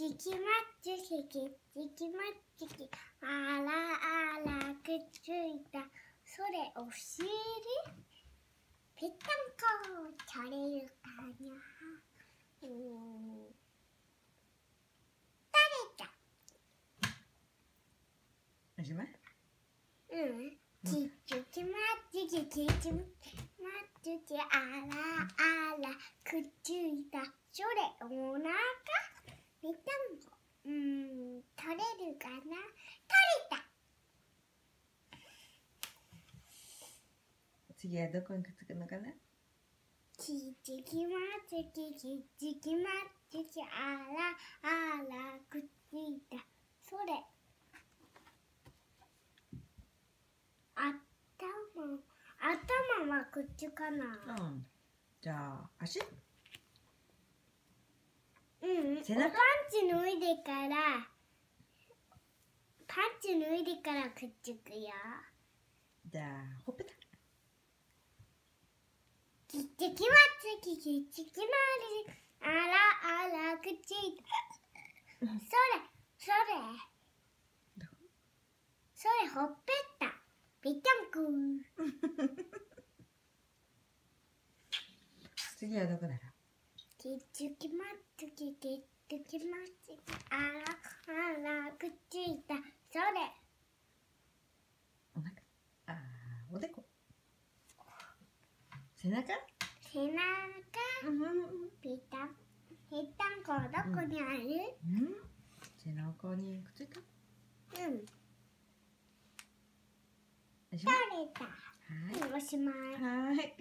ちきまちききちきまちきあらあらくっついた。それお尻？ぺったんこ取れるかなうん。おしまいうん。きちきまちききちまちきあらあらくっついた。それおなかぺったんこうん取れるかな？取れた。次はどこにくっつくのかな？あらあらくっついた。それ。頭頭はくっつかな。うん。じゃあ足？うん。うん背中？パンチ脱いでからパンチ脱いでからくっつくよ。じゃあほっぺた。きちきまちききちきまちあらあらくっつい。たそれそれ。それほっぺた。ぺったんこ次はどこだろきちきまちききちきまちきあらあらくっつい。たそれうお腹あーおでこ背中？背中。うん。ぺたぺったんこどこにある？うん。背中にくっついた？うん。取れた。はい。おしまいはい